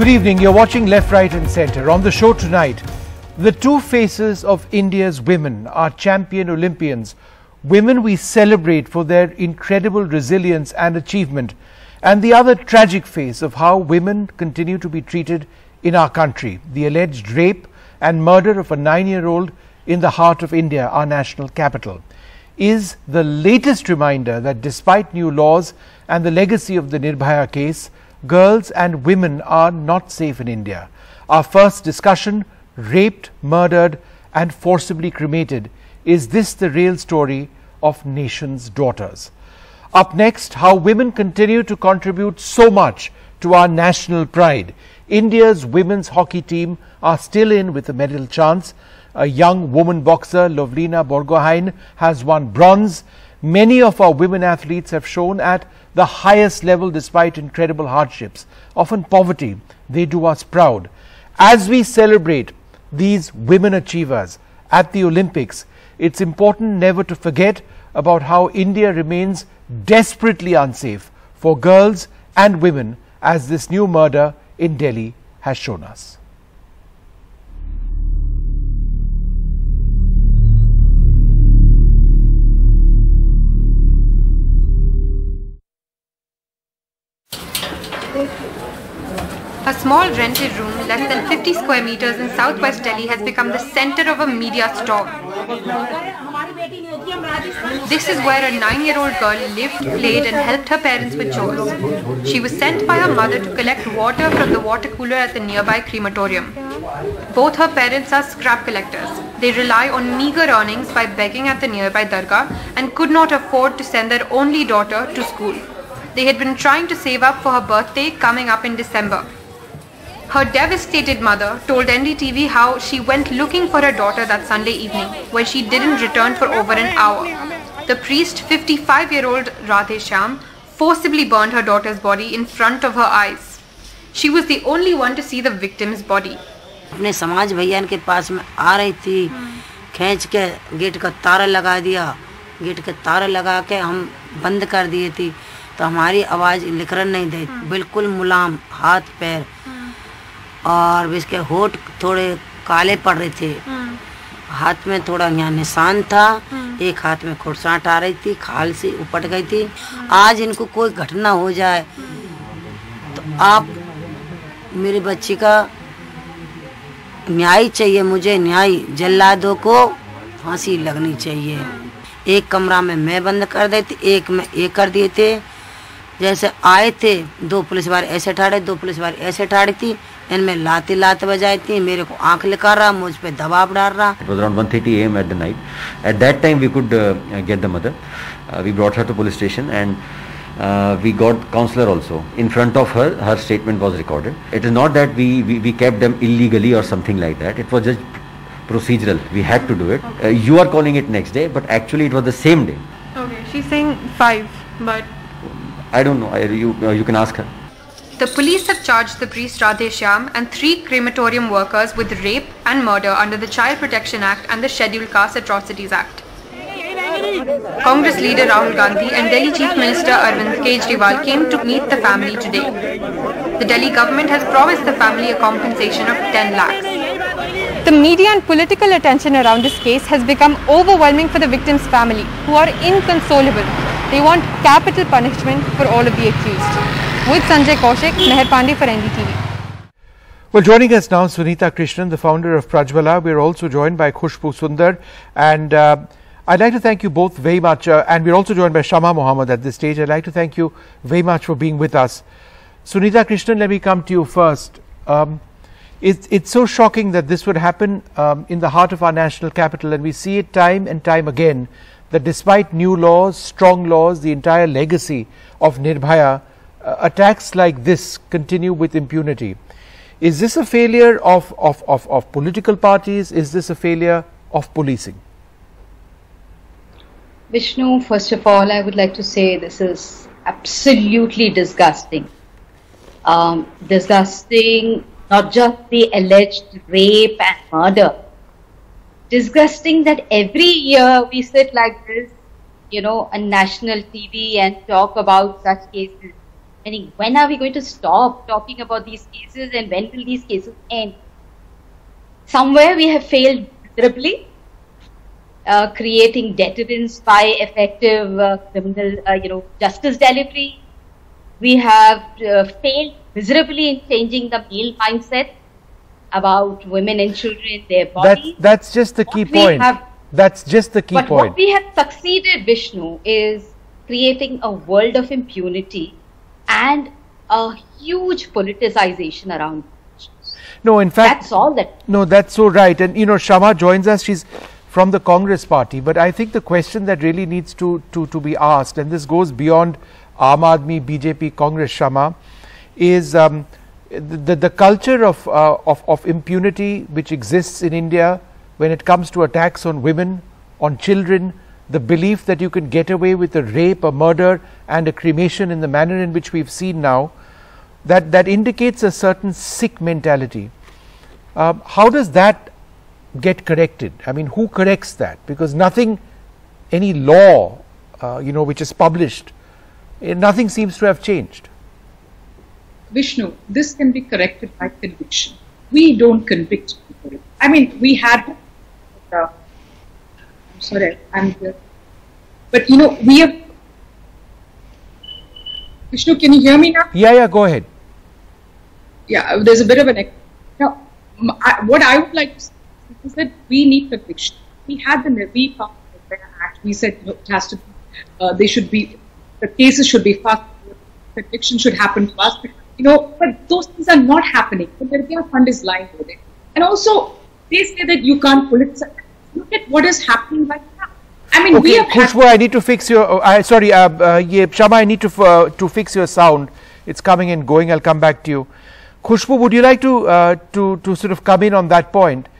Good evening. You're watching Left, Right, and Centre. On the show tonight, the two faces of India's women are champion Olympians, women we celebrate for their incredible resilience and achievement, and the other tragic face of how women continue to be treated in our country the alleged rape and murder of a nine year old in the heart of India, our national capital. Is the latest reminder that despite new laws and the legacy of the Nirbhaya case, girls and women are not safe in India. Our first discussion raped, murdered, and forcibly cremated. Is this the real story of nation's daughters? Up next, how women continue to contribute so much to our national pride. India's women's hockey team are still in with a medal chance. A young woman boxer, Lovlina Borgohain, has won bronze. Many of our women athletes have shown at the highest level despite incredible hardships, often poverty. They do us proud. As we celebrate these women achievers at the Olympics, it's important never to forget about how India remains desperately unsafe for girls and women, as this new murder in Delhi has shown us. A small rented room less than 50 square meters in southwest Delhi has become the center of a media storm. This is where a nine-year-old girl lived, played and helped her parents with chores. She was sent by her mother to collect water from the water cooler at the nearby crematorium. Both her parents are scrap collectors. They rely on meager earnings by begging at the nearby dargah and could not afford to send their only daughter to school They had been trying to save up for her birthday coming up in December. Her devastated mother told NDTV how she went looking for her daughter that Sunday evening, where she didn't return for over an hour. The priest, 55-year-old Radhe Shyam, forcibly burned her daughter's body in front of her eyes. She was the only one to see the victim's body. अपने समाज भैया के पास में आ रही थी खींच के gate का तारा लगा दिया गेट का तारा लगा के हम बंद कर दिए थी तो हमारी आवाज़ निकल नहीं दी बिल्कुल मुलाम हाथ पैर। और इसके होठ थोड़े काले पड़ रहे थे। हाथ में थोड़ा यहाँ निशान था। एक हाथ में खुरसाट आ रही थी खाल से उपट गई थी। आज इनको कोई घटना हो जाए तो आप मेरे बच्ची का न्याय चाहिए मुझे न्याय जल्लादों को फांसी लगनी चाहिए। एक कमरा में मैं बंद कर देती एक में एक कर दिए थे जैसे आए थे दो पुलिस वाले ऐसे ठाड़े दो पुलिस वाले ऐसे ठाड़ी थी इनमें लाती लात बजाई थी मेरे को आँख लिखा रहा मुझ पे दबाव डाल रहा It was around 1:30 a.m. at the night. At that time, we could uh, uh, get the mother. Uh, we brought her to police station and uh, we got counselor also. In front of her, her statement was recorded. It is not that we, we, we kept them illegally or something like that. It was just procedural. We had to do it. okay. Uh, you are calling it next day, but actually it was the same day. Okay, she's saying five, but I don't know. I, you uh, you can ask her. The police have charged the priest Radhe Shyam and three crematorium workers with rape and murder under the Child Protection Act and the Scheduled Caste Atrocities Act. Congress leader Rahul Gandhi and Delhi Chief Minister Arvind Kejriwal came to meet the family today. The Delhi government has promised the family a compensation of 10 lakhs. The media and political attention around this case has become overwhelming for the victim's family, who are inconsolable. They want capital punishment for all of the accused. With Sanjay Kaushik, Meher Pandey for NDTV. Well, joining us now, Sunita Krishnan, the founder of Prajwala. We're also joined by Khushbu Sundar. And uh, I'd like to thank you both very much. Uh, and we're also joined by Shama Mohammed at this stage. I'd like to thank you very much for being with us. Sunita Krishnan, let me come to you first. Um, it's, it's so shocking that this would happen um, in the heart of our national capital, and we see it time and time again that despite new laws, strong laws, the entire legacy of Nirbhaya, uh, attacks like this continue with impunity. Is this a failure of, of, of, of political parties? Is this a failure of policing? Vishnu, first of all, I would like to say this is absolutely disgusting. Um, disgusting, not just the alleged rape and murder. Disgusting that every year we sit like this, you know, on national TV and talk about such cases. Meaning, when are we going to stop talking about these cases and when will these cases end? Somewhere we have failed miserably, uh, creating deterrence by effective uh, criminal, uh, you know, justice delivery. We have uh, failed miserably in changing the male mindset about women and children, their That's, bodies. that's just the key What point. have- That's just the key But point. what we have succeeded, Vishnu, is creating a world of impunity and a huge politicization around. No, in fact, That's all that. No, that's so right. And you know, Shama joins us. She's from the Congress party. But I think the question that really needs to, to, to be asked, and this goes beyond Aam Aadmi, BJP, Congress, Shama, is um, the, the, culture of, uh, of, of impunity which exists in India when it comes to attacks on women, on children, the belief that you can get away with a rape, a murder, and a cremation in the manner in which we've seen now, that, that indicates a certain sick mentality. Um, how does that get corrected? I mean, who corrects that? Because nothing, any law, uh, you know, which is published, eh, nothing seems to have changed. Vishnu, this can be corrected by conviction. We don't convict people. I mean, we had. Uh, I'm sorry, I'm here. But you know, we have. Vishnu, can you hear me now? Yeah, yeah, go ahead. Yeah, there's a bit of an. echo. Now, I- what I would like to say is that we need conviction. We had the we passed the Nirbhaya Act. We said know, it has to. Be, uh, they should be. The cases should be fast. Conviction should happen fast. You know, but those things are not happening. The Nirbhaya Fund is lying with it. And also, they say that you can't politicize. Look at what is happening right now. I mean, we Okay, have had Khushbu, I need to fix your. Uh, I, sorry, uh, uh, yeah, Shama, I need to uh, to fix your sound. It's coming and going. I'll come back to you. Khushbu, would you like to uh, to to sort of come in on that point?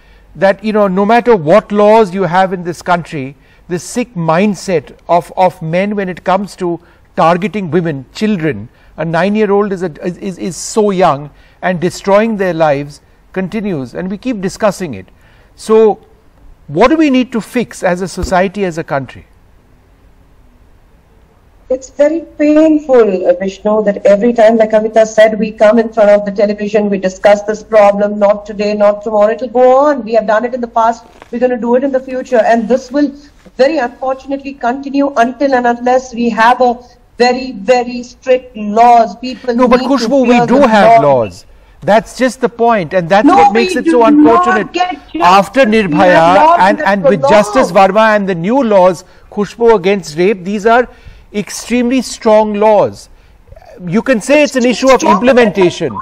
That you know, no matter what laws you have in this country, the sick mindset of of men when it comes to targeting women, children. A nine-year-old is, a, is is so young and destroying their lives continues, and we keep discussing it. So what do we need to fix as a society, as a country? It's very painful, uh, Vishnu, that every time, like Kavita said, we come in front of the television, we discuss this problem, not today, not tomorrow, it'll go on. We have done it in the past, we're going to do it in the future. And this will very unfortunately continue until and unless we have a very, very strict laws. People No, but to we do have law. laws. That's just the point, and that's No, what makes it so unfortunate. After Nirbhaya and, and with. Justice Verma and the new laws, Khushbu against rape, these are extremely strong laws. You can say it's an issue of implementation,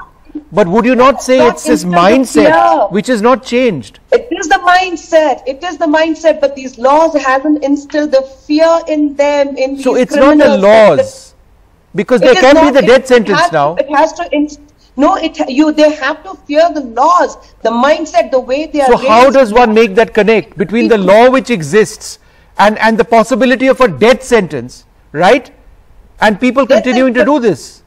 but would you not say not it's this mindset fear. which is not changed? It is the mindset. It is the mindset, but these laws haven't instilled the fear in them. In So it's not the laws, because It there can be the death sentence has now. It has to. Inst- no, it you. They have to fear the laws, the mindset, the way they are. So how raised. does one make that connect between the law which exists and, and the possibility of a death sentence, right? And people continuing to do this.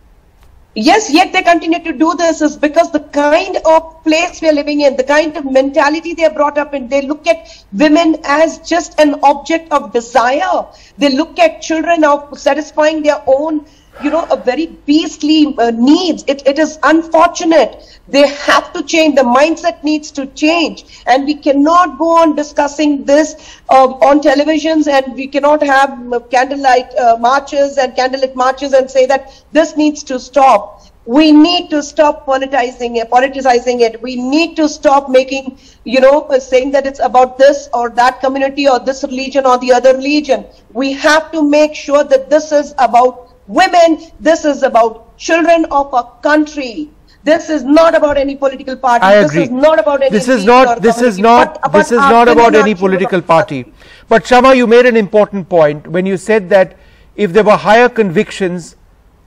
Yes, yet they continue to do this is because the kind of place we are living in, the kind of mentality they are brought up in, they look at women as just an object of desire. They look at children of satisfying their own, you know, a very beastly uh, needs. It, it is unfortunate. They have to change. The mindset needs to change. And we cannot go on discussing this um, on televisions and we cannot have uh, candlelight uh, marches and candlelit marches and say that this needs to stop. We need to stop politicizing it, politicizing it. We need to stop making, you know, uh, saying that it's about this or that community or this religion or the other religion. We have to make sure that this is about women. This is about children of a country. This is not about any political party. I this agree. is not about any. This is not. This is not. This is not about any political party. But Shama, you made an important point when you said that if there were higher convictions,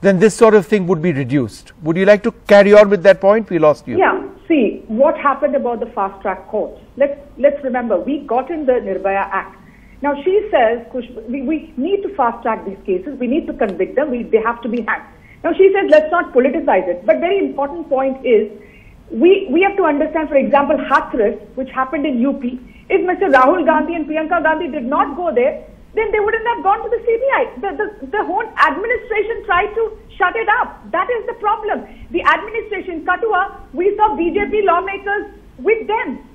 then this sort of thing would be reduced. Would you like to carry on with that point? We lost you. Yeah. See, what happened about the fast track courts? Let's, let's remember, we got in the Nirbhaya Act. Now she says, we, we need to fast track these cases. We need to convict them. We, they have to be hanged. Now she says, let's not politicize it. But very important point is, we, we have to understand, for example, Hathras, which happened in UP. If Mr. Rahul Gandhi and Priyanka Gandhi did not go there, then they wouldn't have gone to the CBI. The, the, the whole administration tried to shut it up. That is the problem. The administration, Kathua, we saw BJP lawmakers with them.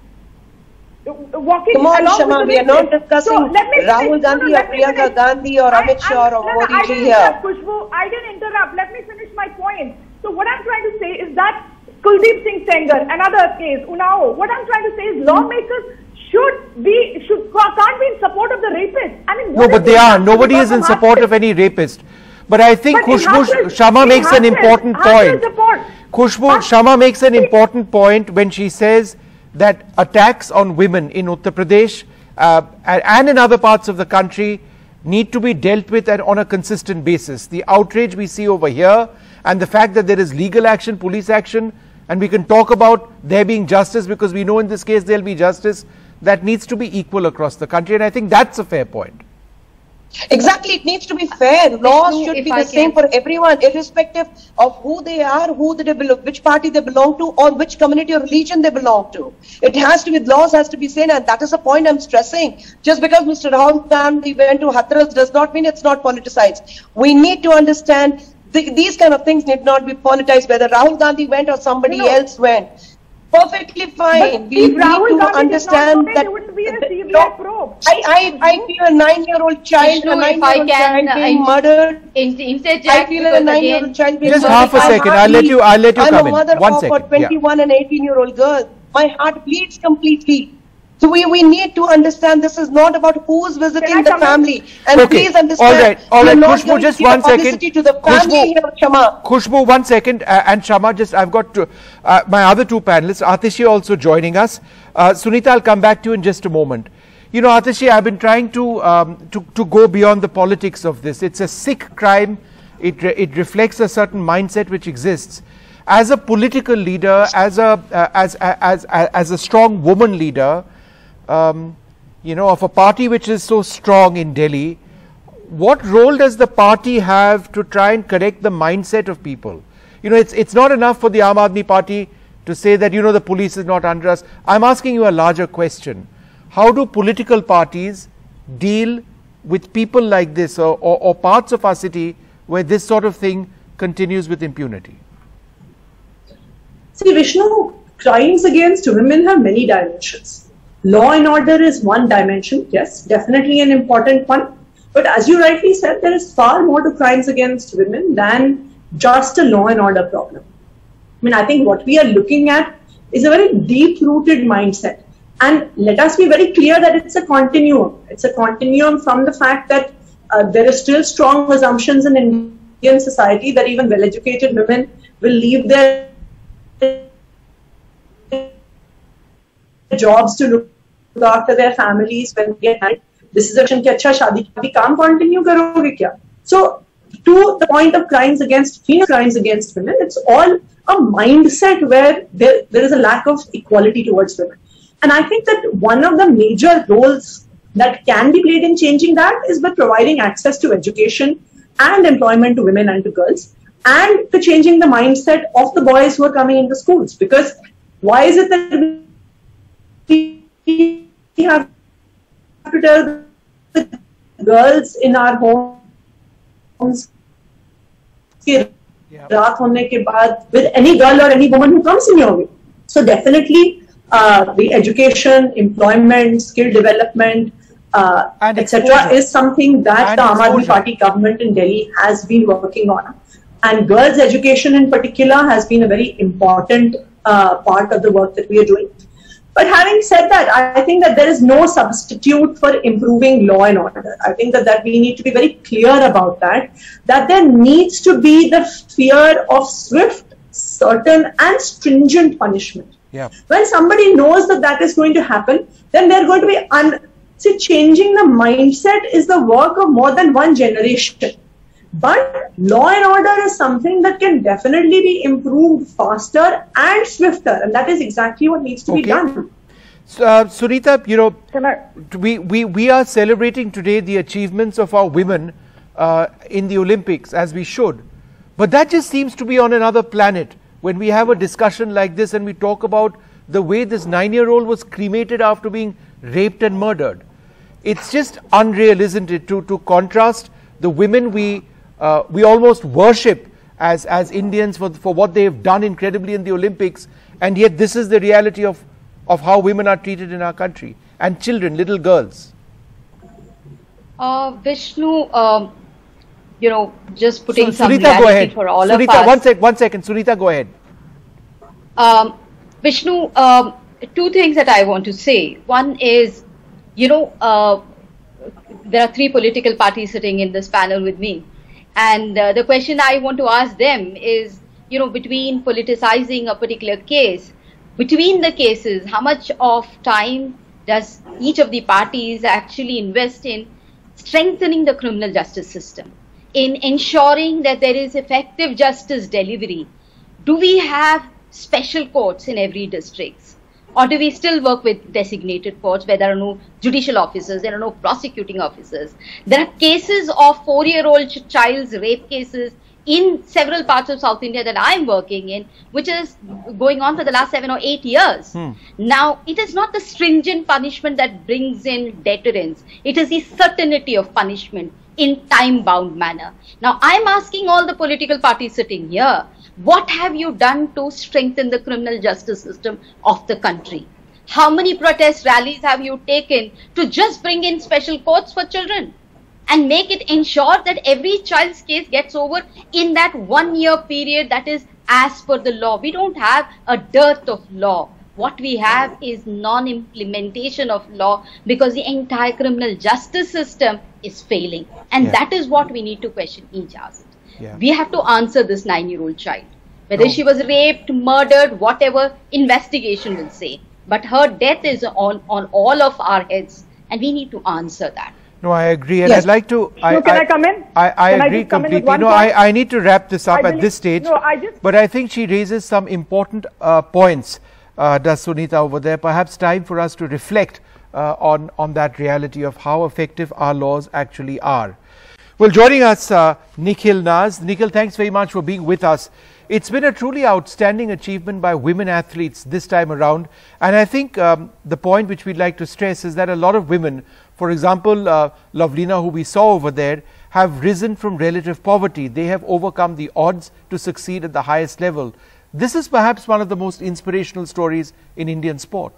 Walking Come on, along Shama, with we are not discussing So Rahul finish. Gandhi or let me Priyanka. Gandhi or I- Amit Shah or no, no, Modi ji didn't here. interrupt, I didn't interrupt. Let me finish my point. So what I'm trying to say is that Kuldeep Singh Sengar, another case, Unnao, what I'm trying to say is lawmakers should be, should, can't be in support of the rapist. I mean, No, but they are. Nobody is in support of any rapist. But I think But in Khushbu Shama in makes an important hardship point. support. Khushbu But- Shama makes an important point when she says that attacks on women in Uttar Pradesh uh, and in other parts of the country need to be dealt with and on a consistent basis. The outrage we see over here and the fact that there is legal action, police action, and we can talk about there being justice because we know in this case there'll be justice that needs to be equal across the country. And I think that's a fair point. Exactly, it needs to be fair. Laws Vishnu, should be the same for everyone, irrespective of who they are, who they belong, which party they belong to, or which community or religion they belong to. It has to be laws has to be same, and that is the point I'm stressing. Just because Mr. Rahul Gandhi went to Hathras does not mean it's not politicized. We need to understand th- these kind of things need not be politicized. Whether Rahul Gandhi went or somebody No. else went, perfectly fine. But we if need to Gandhi not understand that. there wouldn't that- no, probe. I, I, I feel a nine-year-old child, Vishnu, a I nine-year-old can, child uh, being in- murdered. In, interject I feel a nine-year-old child being Just murdered. half a second. I'll let you. I'll let you I'm come a mother One of a 21 and 18-year-old girl. My heart bleeds completely. So we, we need to understand this is not about who's visiting the family. And Okay. please understand, All right. All we're Khushbu, just to give one second. publicity to the family Khushbu- here, Shama. Khushbu, one second, uh, and Shama, just I've got to, uh, my other two panelists, Atishi also joining us. Uh, Sunita, I'll come back to you in just a moment. You know, Atishi, I've been trying to, um, to, to go beyond the politics of this. It's a sick crime. It, re- it reflects a certain mindset which exists. As a political leader, as a, uh, as, as, as, as a strong woman leader, um, you know, of a party which is so strong in Delhi, what role does the party have to try and correct the mindset of people? You know, it's, it's not enough for the Aam party to say that, you know, the police is not under us. I'm asking you a larger question. How do political parties deal with people like this or, or, or parts of our city where this sort of thing continues with impunity? See, Vishnu, crimes against women have many dimensions. Law and order is one dimension, yes, definitely an important one. But as you rightly said, there is far more to crimes against women than just a law and order problem. I mean, I think what we are looking at is a very deep rooted mindset. And let us be very clear that it's a continuum. It's a continuum from the fact that uh, there is still strong assumptions in Indian society that even well educated women will leave their jobs to look after their families when they get married. This is a question ki acha shaadi ki continue karoge kya? So to the point of crimes against female crimes against women, it's all a mindset where there, there is a lack of equality towards women. And I think that one of the major roles that can be played in changing that is by providing access to education and employment to women and to girls and to changing the mindset of the boys who are coming into schools. Because why is it that we have to tell the girls in our homes कि रात होने के बाद with any girl or any woman who comes in your way. So definitely uh, the education, employment, skill development, uh, And etc. exposure. is something that And the Aam Aadmi exposure. Party government in Delhi has been working on. And girls' education in particular has been a very important uh, part of the work that we are doing. But having said that, I think that there is no substitute for improving law and order. I think that, that we need to be very clear about that, that there needs to be the fear of swift, certain and stringent punishment. Yeah. When somebody knows that that is going to happen, then they're going to be un- see changing the mindset is the work of more than one generation. But law and order is something that can definitely be improved faster and swifter, and that is exactly what needs to be done. So, uh, Sunita, you know, we, we, we are celebrating today the achievements of our women uh, in the Olympics, as we should. But that just seems to be on another planet when we have a discussion like this and we talk about the way this nine year old was cremated after being raped and murdered. it's just unreal, isn't it, to, to contrast the women we, uh, we almost worship as, as Indians for, for what they have done incredibly in the Olympics, and yet this is the reality of, of how women are treated in our country, and children, little girls. Uh, Vishnu, um, you know, just putting so, some go ahead. for all Sunita, of us. One, sec, one second, Sunita, go ahead. Um, Vishnu, um, two things that I want to say. One is, you know, uh, there are three political parties sitting in this panel with me. And uh, the question I want to ask them is, you know, between politicizing a particular case, between the cases, how much of time does each of the parties actually invest in strengthening the criminal justice system, in ensuring that there is effective justice delivery? Do we have special courts in every district? Or do we still work with designated courts where there are no judicial officers, there are no prosecuting officers? There are cases of four year old ch- child's rape cases in several parts of South India that I'm working in, which is going on for the last seven or eight years. Hmm. Now, it is not the stringent punishment that brings in deterrence, it is the certainty of punishment in time bound manner. Now, I'm asking all the political parties sitting here what have you done to strengthen the criminal justice system of the country? How many protest rallies have you taken to just bring in special courts for children and make it ensure that every child's case gets over in that one year period that is as per the law? We don't have a dearth of law. What we have is non implementation of law because the entire criminal justice system is failing. And Yeah. that is what we need to question each other Yeah. we have to answer this nine year old child. Whether No. she was raped, murdered, whatever investigation will say. But her death is on, on all of our heads, and we need to answer that. No, I agree, and Yes. I'd like to. I, No, can I come in? I, I Can agree just come in with completely. one No, point? I, I need to wrap this up I at this stage. no, I just- but I think she raises some important uh, points, uh, does Sunita over there. Perhaps time for us to reflect uh, on, on that reality of how effective our laws actually are. Well, joining us, uh, Nikhil Naz. Nikhil, thanks very much for being with us. It's been a truly outstanding achievement by women athletes this time around. And I think um, the point which we'd like to stress is that a lot of women, for example, uh, Lovlina, who we saw over there, have risen from relative poverty. They have overcome the odds to succeed at the highest level. This is perhaps one of the most inspirational stories in Indian sport.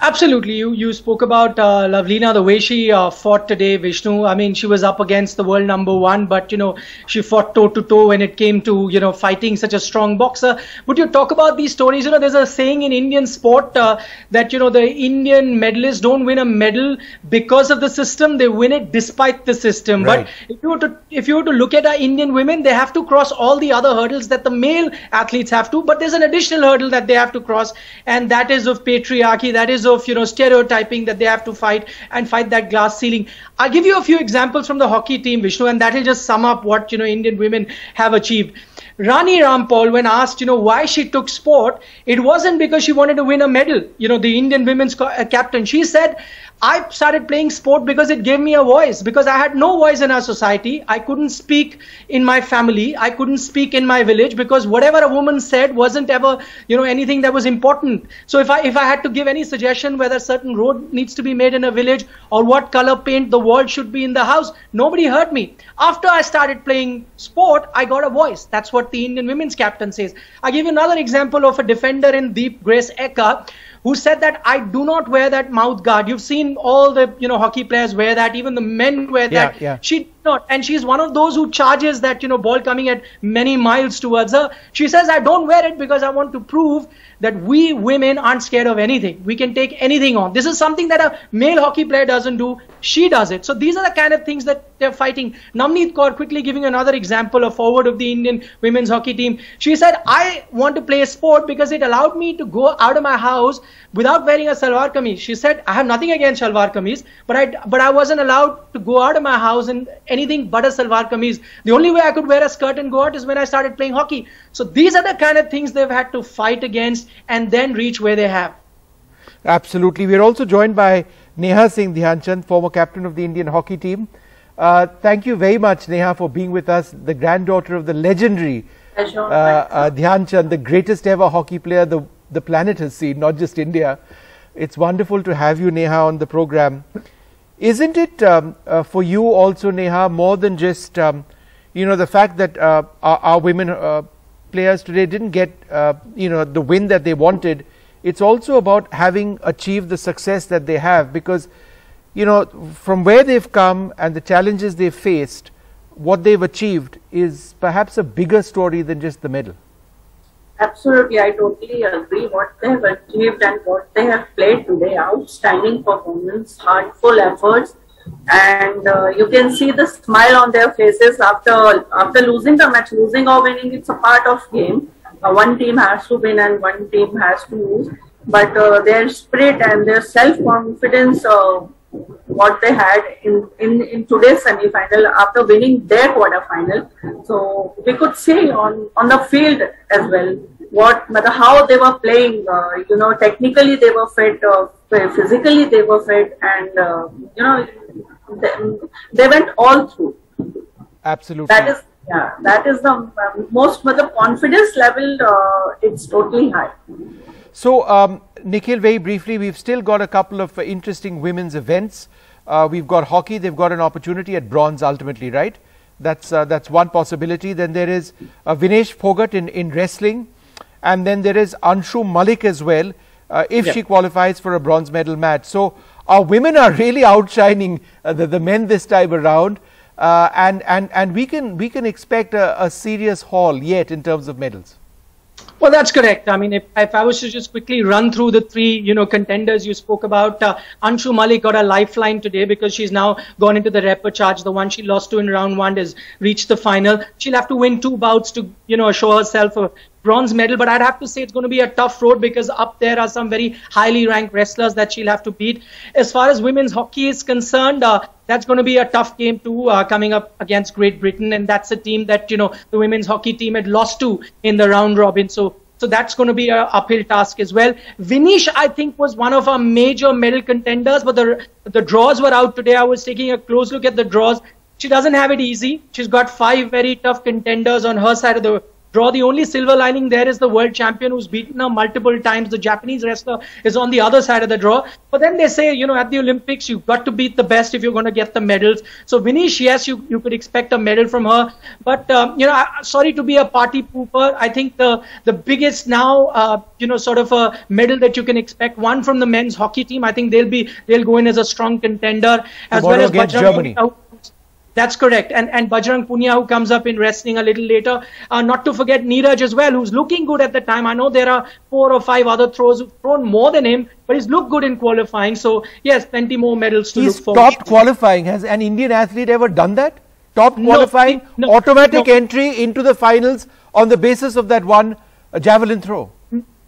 Absolutely. You you spoke about uh, Lovlina, the way she uh, fought today, Vishnu. I mean, she was up against the world number one, but you know, she fought toe to toe when it came to you know fighting such a strong boxer. Would you talk about these stories? You know, there's a saying in Indian sport uh, that you know the Indian medalists don't win a medal because of the system; they win it despite the system. Right. But if you were to if you were to look at our Indian women, they have to cross all the other hurdles that the male athletes have to. But there's an additional hurdle that they have to cross, and that is of patriarchy. That is of you know stereotyping that they have to fight and fight that glass ceiling. I'll give you a few examples from the hockey team, Vishnu, and that will just sum up what you know Indian women have achieved. Rani Rampal, when asked, you know, why she took sport, it wasn't because she wanted to win a medal. You know, the Indian women's uh, captain, she said, I started playing sport because it gave me a voice, because I had no voice in our society. I couldn't speak in my family. I couldn't speak in my village because whatever a woman said wasn't ever, you know, anything that was important. So if I, if I had to give any suggestion whether certain road needs to be made in a village or what color paint the wall should be in the house, nobody heard me. After I started playing sport, I got a voice. That's what the Indian women's captain says. I give you another example of a defender in Deep Grace Ekka who said that I do not wear that mouth guard. You've seen all the you know hockey players wear that, even the men wear that. yeah. She did not, and she's one of those who charges that you know ball coming at many miles towards her. She says, I don't wear it because I want to prove that we women aren't scared of anything. We can take anything on. This is something that a male hockey player doesn't do. She does it. So these are the kind of things that they're fighting. Navneet Kaur, quickly giving another example, a forward of the Indian women's hockey team. She said, I want to play a sport because it allowed me to go out of my house without wearing a salwar kameez. She said, I have nothing against salwar kameez, but I but I wasn't allowed to go out of my house in anything but a salwar kameez. The only way I could wear a skirt and go out is when I started playing hockey. So these are the kind of things they've had to fight against and then reach where they have. Absolutely. We are also joined by Neha Singh Dhyanchand, former captain of the Indian hockey team. Uh, thank you very much, Neha, for being with us, the granddaughter of the legendary uh, uh, Dhyanchand, the greatest ever hockey player the, the planet has seen, not just India. It's wonderful to have you, Neha, on the program. Isn't it um, uh, for you also, Neha, more than just um, you know the fact that uh, our, our, women uh, players today didn't get uh, you know the win that they wanted? It's also about having achieved the success that they have because you know from where they've come and the challenges they've faced, what they've achieved is perhaps a bigger story than just the medal. Absolutely, I totally agree. What they have achieved and what they have played today, outstanding performance, heartful efforts, and uh, you can see the smile on their faces after after losing the match. Losing or winning, it's a part of game. Uh, one team has to win and one team has to lose, but uh, their spirit and their self confidence uh, what they had in, in, in today's semi-final after winning their quarter-final. So we could see on, on the field as well what matter how they were playing. Uh, you know, technically they were fit, uh, physically they were fit, and uh, you know they, they, went all through. Absolutely. That is yeah. That is the uh, most. The confidence level, uh, it's totally high. So, um, Nikhil, very briefly, we've still got a couple of uh, interesting women's events. Uh, we've got hockey, they've got an opportunity at bronze ultimately, right? That's, uh, that's one possibility. Then there is uh, Vinesh Phogat in, in wrestling. And then there is Anshu Malik as well, uh, if yeah. she qualifies for a bronze medal match. So, our women are really outshining uh, the, the men this time around. and, and, and we, can, we can expect a, a serious haul yet in terms of medals. Well, that's correct. I mean, if, if I was to just quickly run through the three, you know, contenders you spoke about, uh, Anshu Malik got a lifeline today because she's now gone into the repechage. The one she lost to in round one has reached the final. She'll have to win two bouts to, you know, show herself a bronze medal. But I'd have to say it's going to be a tough road because up there are some very highly ranked wrestlers that she'll have to beat. As far as women's hockey is concerned, uh, that's going to be a tough game too, uh, coming up against Great Britain, and that's a team that you know the women's hockey team had lost to in the round robin. So. So that's going to be an uphill task as well. Vinesh, I think, was one of our major medal contenders, but the the draws were out today. I was taking a close look at the draws. She doesn't have it easy. She's got five very tough contenders on her side of the draw. The only silver lining there is the world champion who's beaten her multiple times. The Japanese wrestler is on the other side of the draw. But then they say, you know, at the Olympics, you've got to beat the best if you're going to get the medals. So Vinesh, yes, you, you could expect a medal from her. But, um, you know, I, sorry to be a party pooper. I think the, the biggest now, uh, you know, sort of a medal that you can expect, one from the men's hockey team. I think they'll be, they'll go in as a strong contender as well as Bajrang Germany. That's correct. And and Bajrang Punia, who comes up in wrestling a little later. Uh, not to forget Neeraj as well, who's looking good at the time. I know there are four or five other throws who've thrown more than him, but he's looked good in qualifying. So, yes, plenty more medals to he's look for. He's qualifying. Has an Indian athlete ever done that? Top qualifying, no, no, automatic no. entry into the finals on the basis of that one javelin throw?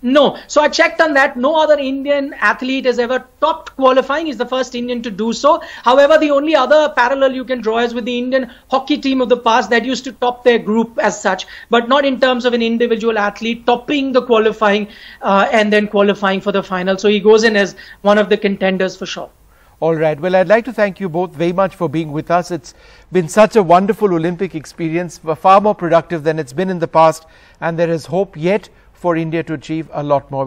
No. So I checked on that. No other Indian athlete has ever topped qualifying. He's the first Indian to do so. However, the only other parallel you can draw is with the Indian hockey team of the past that used to top their group as such, but not in terms of an individual athlete topping the qualifying uh, and then qualifying for the final. So he goes in as one of the contenders for sure. All right. Well, I'd like to thank you both very much for being with us. It's been such a wonderful Olympic experience, far more productive than it's been in the past, and there is hope yet for India to achieve a lot more.